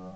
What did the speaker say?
음.